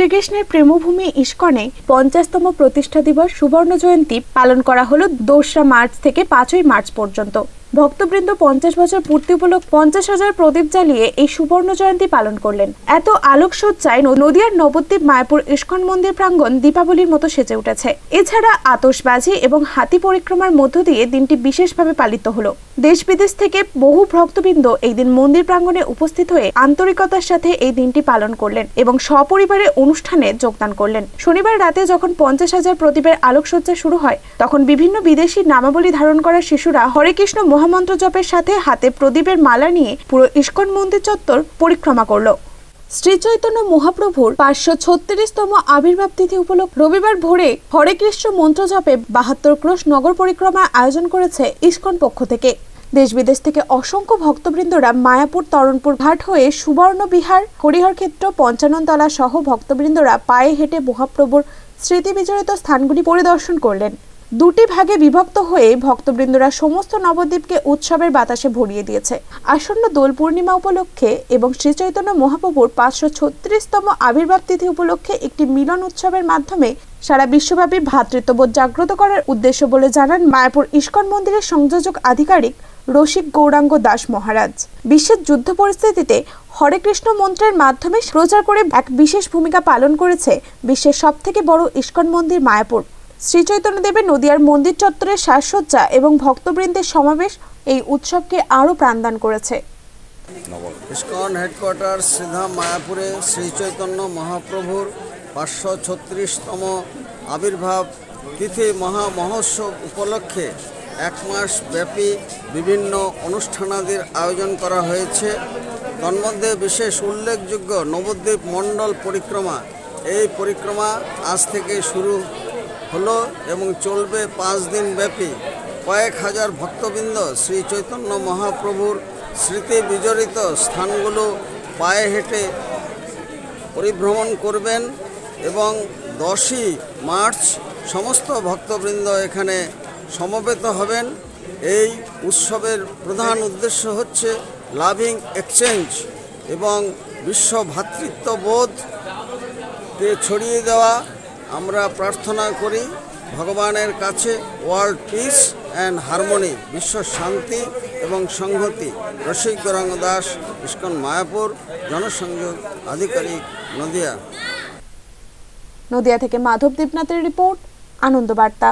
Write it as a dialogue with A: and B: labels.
A: শ্রীকৃষ্ণের প্রেমভূমি ইস্কনে পঞ্চাশতম প্রতিষ্ঠা দিবস সুবর্ণ জয়ন্তী পালন করা হলো দোসরা মার্চ থেকে পাঁচই মার্চ পর্যন্ত। ভক্তবৃন্দ পঞ্চাশ বছর পূর্তি উপলক্ষে পঞ্চাশ হাজার প্রদীপ জ্বালিয়ে এই সুবর্ণ জয়ন্তী পালন করলেন। এত আলোকসজ্জায় নদিয়ার নবদ্বীপ মায়াপুর ইস্কন মন্দির প্রাঙ্গণ দীপাবলির মতো সেজে উঠেছে। এছাড়া আতশবাজি এবং হাতি পরিক্রমার মধ্য দিয়ে দিনটি বিশেষভাবে পালিত হলো। দেশ বিদেশ থেকে বহু ভক্তবৃন্দ এই দিন মন্দির প্রাঙ্গণে উপস্থিত হয়ে আন্তরিকতার সাথে এই দিনটি পালন করলেন এবং সপরিবারে অনুষ্ঠানে যোগদান করলেন। শনিবার রাতে যখন পঞ্চাশ হাজার প্রদীপের আলোকসজ্জা শুরু হয়, তখন বিভিন্ন বিদেশি নামাবলী ধারণ করা শিশুরা হরে কৃষ্ণ মহামন্ত্র জপের সাথে হাতে প্রদীপের মালা নিয়ে পুরো ইস্কন মন্দির চত্বর পরিক্রমা করল। শ্রী চৈতন্য মহাপ্রভুর পাঁচশো ছত্রিশতম আবির্ভাব তিথি উপলক্ষে রবিবার ভোরে হরে কৃষ্ণ মন্ত্র জপে বাহাত্তর ক্রোশ নগর পরিক্রমার আয়োজন করেছে ইস্কন পক্ষ থেকে। দেশ বিদেশ থেকে অসংখ্য ভক্তবৃন্দরা মায়াপুর তরণপুর ঘাট হয়ে সুবর্ণ বিহার, হরিহর ক্ষেত্র, পঞ্চাননতলা সহ ভক্তবৃন্দরা পায়ে হেঁটে মহাপ্রভুর স্মৃতি বিজড়িত স্থানগুলি পরিদর্শন করলেন। দুটি ভাগে বিভক্ত হয়ে ভক্তবৃন্দরা সমস্ত নবদ্বীপকে উৎসবের বাতাসে ভরিয়ে দিয়েছে। আসন্ন দোল পূর্ণিমা উপলক্ষে এবং শ্রী চৈতন্য মহাপ্রভুর পাঁচশো ছত্রিশতম আবির্ভাব তিথি উপলক্ষে একটি মিলন উৎসবের মাধ্যমে সারা বিশ্বব্যাপী ভ্রাতৃত্ববোধ জাগ্রত করার উদ্দেশ্য বলে জানান মায়াপুর ইস্কন মন্দিরের সংযোজক আধিকারিক রসিক গৌরাঙ্গ দাস মহারাজ। বিশ্বের যুদ্ধ পরিস্থিতিতে হরে কৃষ্ণ মন্ত্রের মাধ্যমে প্রচার করে এক বিশেষ ভূমিকা পালন করেছে বিশ্বের সবথেকে বড় ইস্কন মন্দির মায়াপুর। শ্রী চৈতন্যদেবের নদিয়ার মন্দির চত্বরের সাজসজ্জা এবং ভক্তবৃন্দের সমাবেশ এই উৎসবকে আরও প্রাণদান করেছে।
B: ইস্কন হেডকোয়ার্টার সিধা মায়াপুরে শ্রী চৈতন্য মহাপ্রভুর পাঁচশো ছত্রিশতম আবির্ভাব তিথি মহা মহোৎসব উপলক্ষে এক মাস ব্যাপী বিভিন্ন অনুষ্ঠানাদির আয়োজন করা হয়েছে। তন্মধ্যে বিশেষ উল্লেখযোগ্য নবদ্বীপ মণ্ডল পরিক্রমা। এই পরিক্রমা আজ থেকে শুরু হলো এবং চলবে পাঁচ দিন ব্যাপী। কয়েক হাজার ভক্তবৃন্দ শ্রী চৈতন্য মহাপ্রভুর স্মৃতি বিজড়িত স্থানগুলো পায়ে হেঁটে পরিভ্রমণ করবেন এবং দশই মার্চ সমস্ত ভক্তবৃন্দ এখানে সমবেত হবেন। এই উৎসবের প্রধান উদ্দেশ্য হচ্ছে লাভিং এক্সচেঞ্জ এবং বিশ্ব ভ্রাতৃত্ববোধকে ছড়িয়ে দেওয়া। আমরা প্রার্থনা করি ভগবানের কাছে ওয়ার্ল্ড পিস অ্যান্ড হারমোনি, বিশ্ব শান্তি এবং সংহতি। রসিক গৌরাঙ্গ দাস, ইস্কন মায়াপুর, জনসংযোগ আধিকারিক, নদিয়া।
A: নদিয়া থেকে মাধব দেবনাথের রিপোর্ট আনন্দ বার্তা